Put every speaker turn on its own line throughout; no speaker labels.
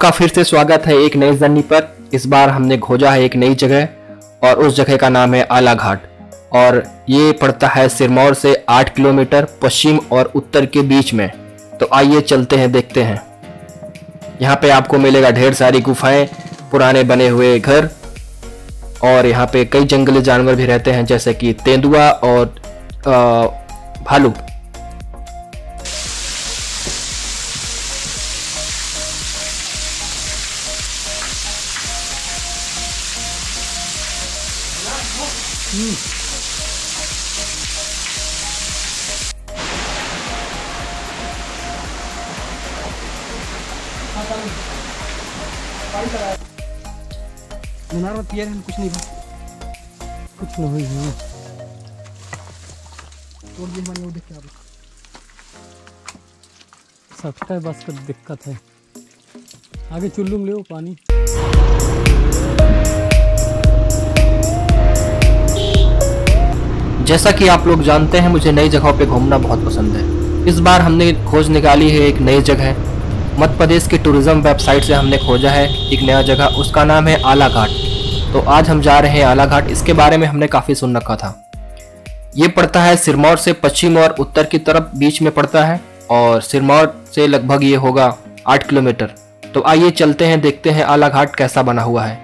आपका फिर से स्वागत है एक नई जर्नी पर। इस बार हमने खोजा है एक नई जगह, और उस जगह का नाम है आला घाट और ये पड़ता है सिरमौर से आठ किलोमीटर पश्चिम और उत्तर के बीच में। तो आइए चलते हैं, देखते हैं। यहाँ पे आपको मिलेगा ढेर सारी गुफाएँ, पुराने बने हुए घर, और यहाँ पे कई जंगली जानवर भी रहते हैं, जैसे कि तेंदुआ और भालू।
मीनार में है कुछ नहीं कुछ नहीं हुई है वो देख के आप सबका बस का दिक्कत है। आगे चुल्लू ले पानी।
जैसा कि आप लोग जानते हैं, मुझे नई जगहों पर घूमना बहुत पसंद है। इस बार हमने खोज निकाली है एक नई जगह। मध्य प्रदेश की टूरिज़्म वेबसाइट से हमने खोजा है एक नया जगह, उसका नाम है आला घाट तो आज हम जा रहे हैं आला घाट इसके बारे में हमने काफ़ी सुन रखा था। ये पड़ता है सिरमौर से पश्चिम और उत्तर की तरफ़, बीच में पड़ता है और सिरमौर से लगभग ये होगा आठ किलोमीटर। तो आइए चलते हैं, देखते हैं आला घाट कैसा बना हुआ है।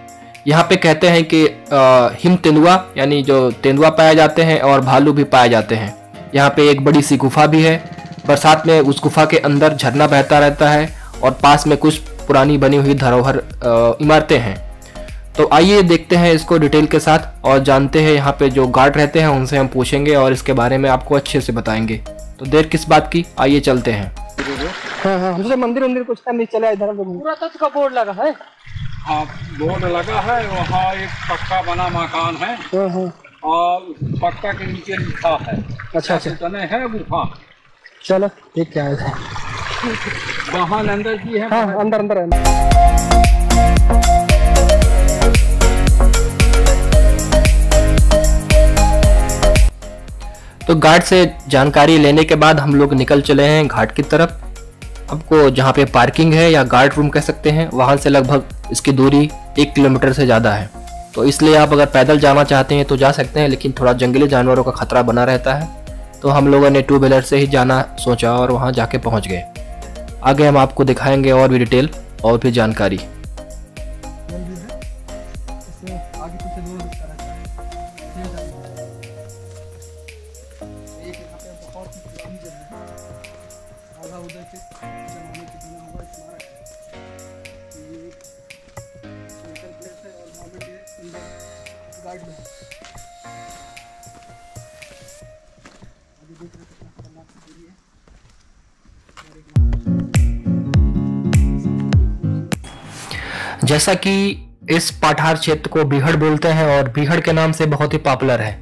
यहाँ पे कहते हैं कि हिम तेंदुआ यानी जो तेंदुआ पाए जाते हैं और भालू भी पाए जाते हैं। यहाँ पे एक बड़ी सी गुफा भी है। बरसात में उस गुफा के अंदर झरना बहता रहता है और पास में कुछ पुरानी बनी हुई धरोहर इमारतें हैं। तो आइए देखते हैं इसको डिटेल के साथ और जानते हैं यहाँ पे जो गार्ड रहते हैं उनसे हम पूछेंगे और इसके बारे में आपको अच्छे से बताएँगे। तो देर किस बात की? आइए चलते हैं।
हाँ हाँ हमसे मंदिर मंदिर कुछ टाइम नहीं चला इधर पूरा तत्व का बोर्ड लगा है।
हाँ बोर्ड लगा है वहाँ एक पक्का बना मकान है।
हाँ हाँ।
और पक्का के नीचे लिखा है।
अच्छा अच्छा।
तने है गुफा।
चलो ठीक क्या है
वहाँ अंदर की है
हाँ अंदर अंदर है
तो गार्ड से जानकारी लेने के बाद हम लोग निकल चले हैं घाट की तरफ़। आपको जहाँ पे पार्किंग है या गार्ड रूम कह सकते हैं वहाँ से लगभग इसकी दूरी एक किलोमीटर से ज़्यादा है। तो इसलिए आप अगर पैदल जाना चाहते हैं तो जा सकते हैं, लेकिन थोड़ा जंगली जानवरों का खतरा बना रहता है। तो हम लोगों ने टू व्हीलर से ही जाना सोचा और वहाँ जाके पहुँच गए। आगे हम आपको दिखाएँगे और भी डिटेल और भी जानकारी।
गार्ड में।
जैसा कि इस पठार क्षेत्र को बिहड़ बोलते हैं और बीहड़ के नाम से बहुत ही पॉपुलर है।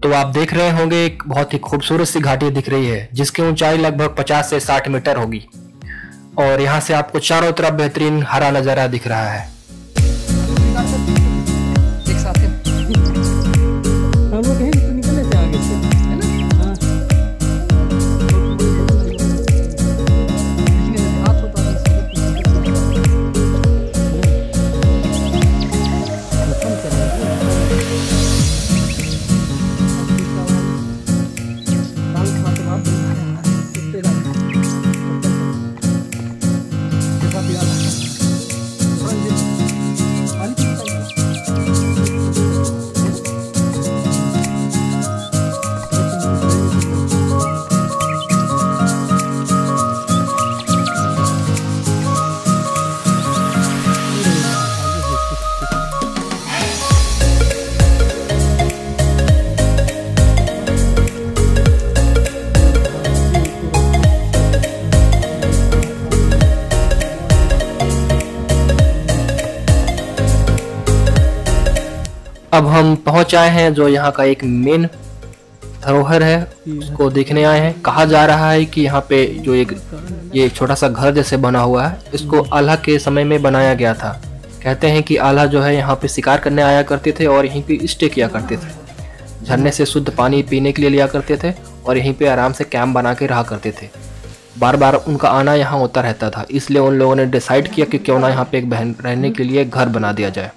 तो आप देख रहे होंगे एक बहुत ही खूबसूरत सी घाटी दिख रही है, जिसकी ऊंचाई लगभग 50 से 60 मीटर होगी। और यहाँ से आपको चारों तरफ़ बेहतरीन हरा नज़ारा दिख रहा है। अब हम पहुँच आए हैं जो यहाँ का एक मेन धरोहर है, उसको देखने आए हैं। कहा जा रहा है कि यहाँ पे जो एक, ये छोटा सा घर जैसे बना हुआ है, इसको आल्हा के समय में बनाया गया था। कहते हैं कि आल्हा जो है यहाँ पे शिकार करने आया करते थे और यहीं पे स्टे किया करते थे। झरने से शुद्ध पानी पीने के लिए लिया करते थे और यहीं पे आराम से कैंप बना के रहा करते थे। बार बार उनका आना यहाँ होता रहता था, इसलिए उन लोगों ने डिसाइड किया कि क्यों ना यहाँ पे एक बहन रहने के लिए घर बना दिया जाए।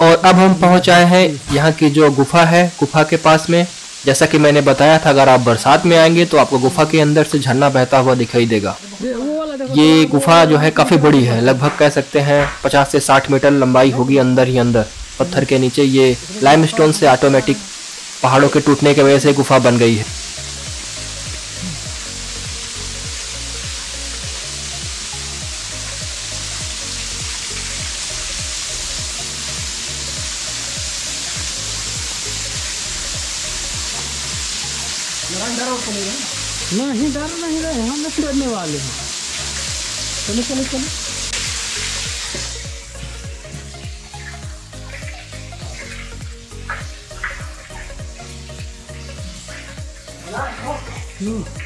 और अब हम पहुँच आए हैं यहाँ की जो गुफा है, गुफा के पास में। जैसा कि मैंने बताया था, अगर आप बरसात में आएँगे तो आपको गुफा के अंदर से झरना बहता हुआ दिखाई देगा।
ये
गुफा जो है काफ़ी बड़ी है, लगभग कह सकते हैं 50 से 60 मीटर लंबाई होगी अंदर ही अंदर। पत्थर के नीचे ये लाइमस्टोन से ऑटोमेटिक पहाड़ों के टूटने की वजह से गुफा बन गई है।
नहीं डर नहीं रहे हम नहीं डरने वाले हैं चलो चलो चलो हम्म।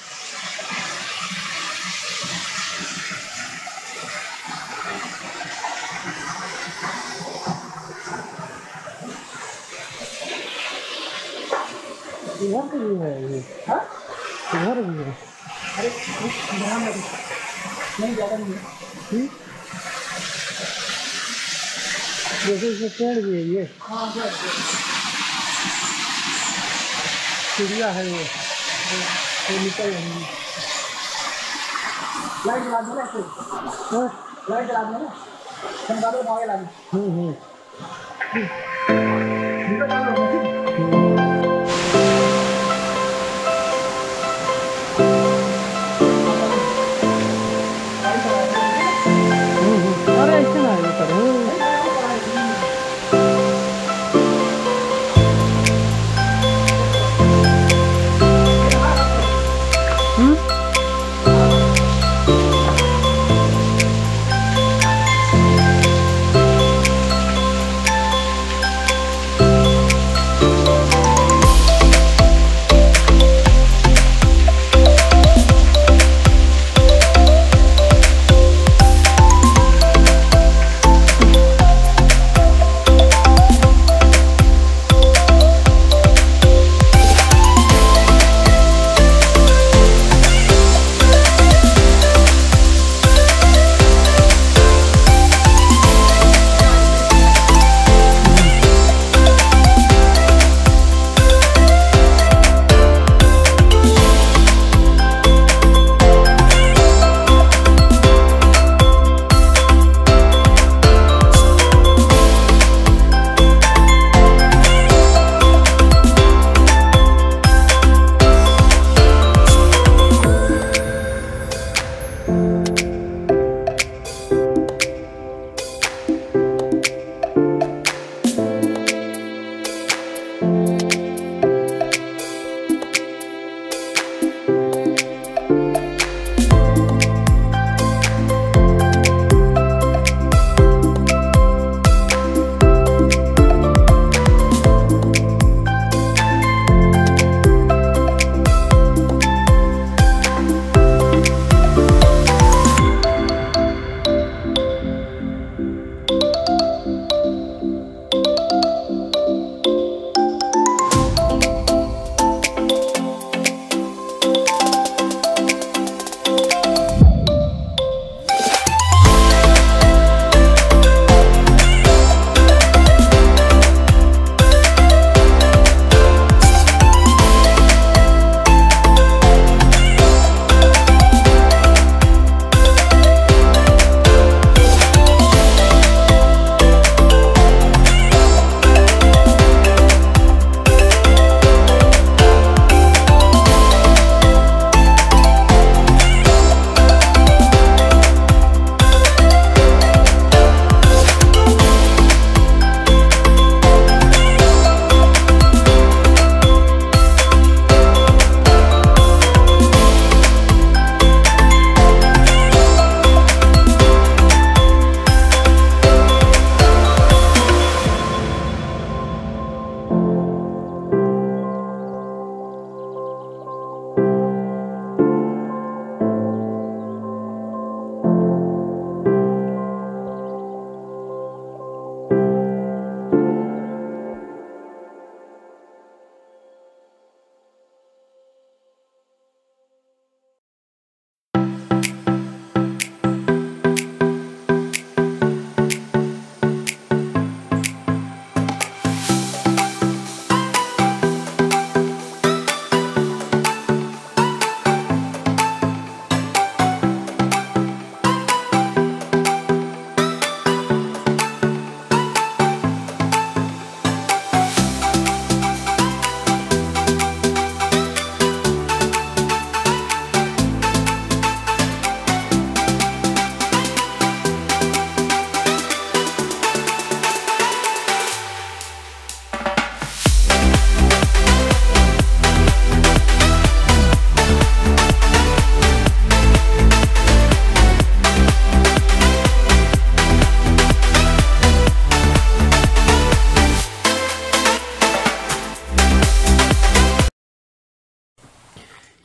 इधर भी है ये इधर भी है अरे नहीं ज़्यादा नहीं जैसे इसमें पेड़ भी है ये हाँ। चिड़िया है ये वो निकल है। लाइट जला दो ना लाइट जला दो ना चमका दो भागे ला दो हम्म हम्म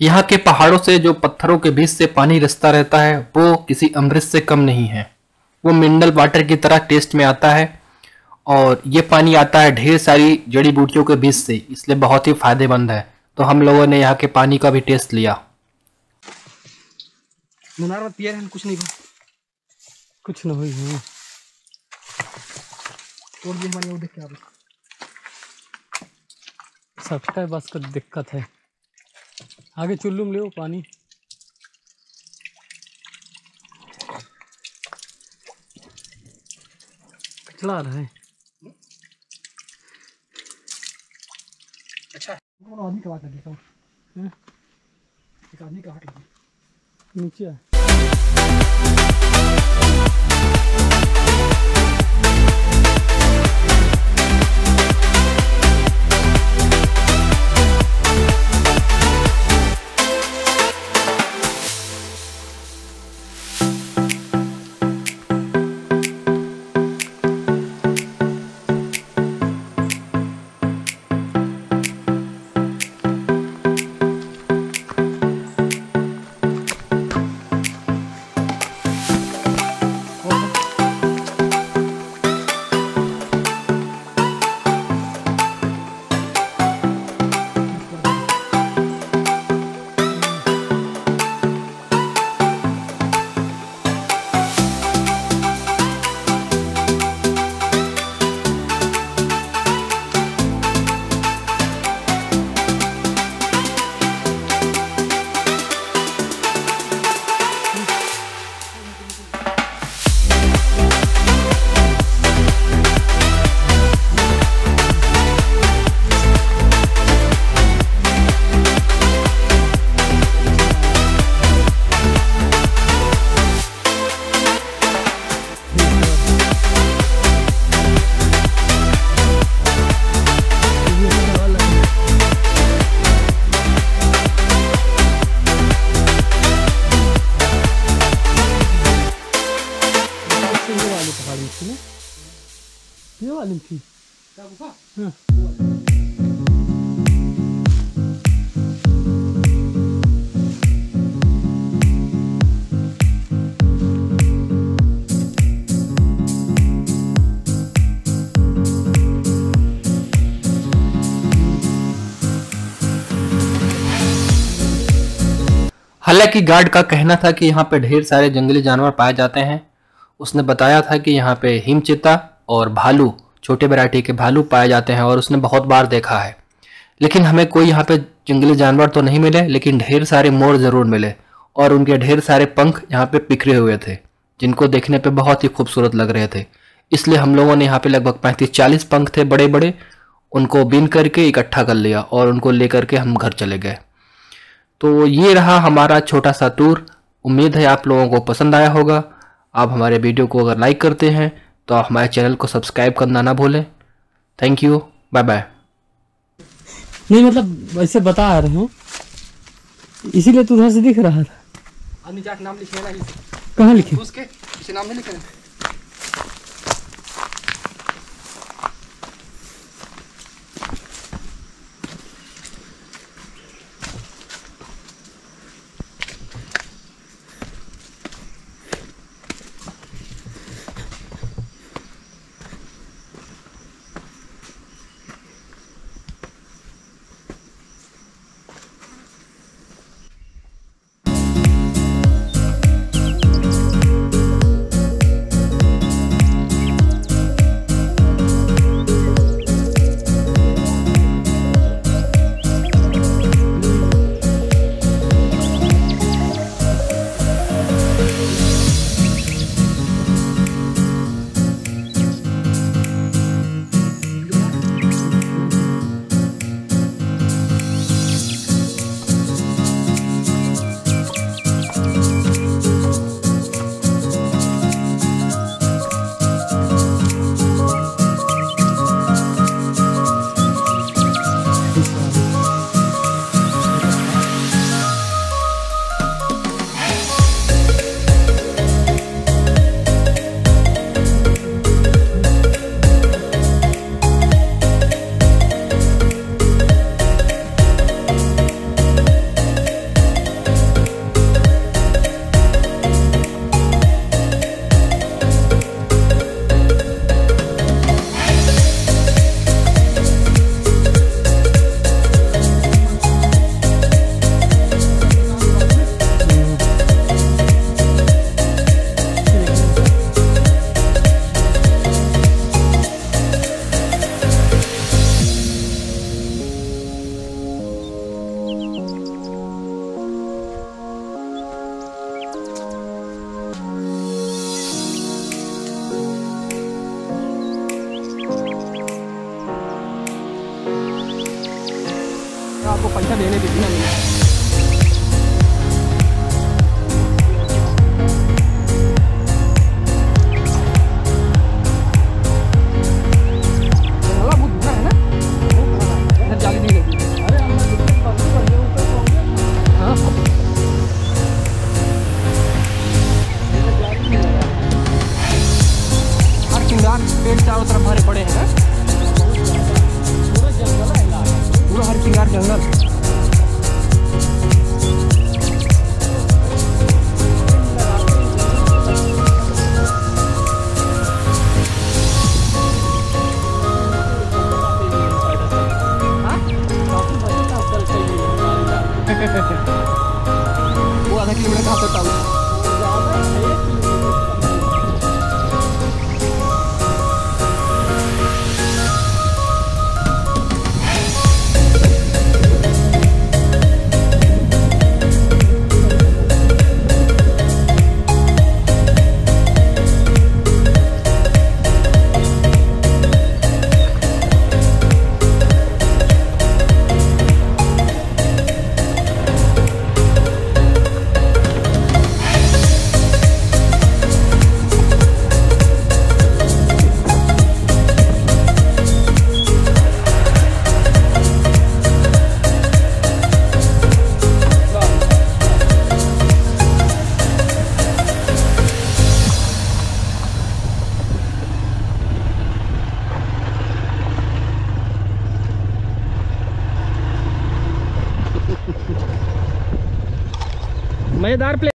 यहाँ के पहाड़ों से जो पत्थरों के बीच से पानी रिसता रहता है वो किसी अमृत से कम नहीं है। वो मिनरल वाटर की तरह टेस्ट में आता है और ये पानी आता है ढेर सारी जड़ी बूटियों के बीच से इसलिए बहुत ही फ़ायदेमंद है। तो हम लोगों ने यहाँ के पानी का भी टेस्ट लिया।
मुनार में पियर है कुछ नहीं हुआ
कुछ ना हुई हाँ।
और भी हमारी देख के आप।
सबका बस का दिक्कत है। आगे चुल्लुम ले पानी। चला रहा है।
अच्छा। आदमी का आदमी हाथ लगे
नीचे
हालाँकि गार्ड का कहना था कि यहाँ पर ढेर सारे जंगली जानवर पाए जाते हैं। उसने बताया था कि यहाँ पे हिमचिता और भालू, छोटे वैरायटी के भालू पाए जाते हैं और उसने बहुत बार देखा है। लेकिन हमें कोई यहाँ पे जंगली जानवर तो नहीं मिले, लेकिन ढेर सारे मोर ज़रूर मिले और उनके ढेर सारे पंख यहाँ पे बिखरे हुए थे, जिनको देखने पे बहुत ही खूबसूरत लग रहे थे। इसलिए हम लोगों ने यहाँ पे लगभग पैंतीस चालीस पंख थे बड़े बड़े उनको बीन करके इकट्ठा कर लिया और उनको लेकर के हम घर चले गए। तो ये रहा हमारा छोटा सा टूर। उम्मीद है आप लोगों को पसंद आया होगा। आप हमारे वीडियो को अगर लाइक करते हैं तो आप हमारे चैनल को सब्सक्राइब करना ना भूलें। थैंक यू बाय बाय
नहीं मतलब ऐसे बता रहे हो। इसीलिए तो उधर से दिख रहा था।
नाम लिखे ना
कहाँ लिखे?
उसके नाम नहीं लिखे
आपको पैसा देने के बिना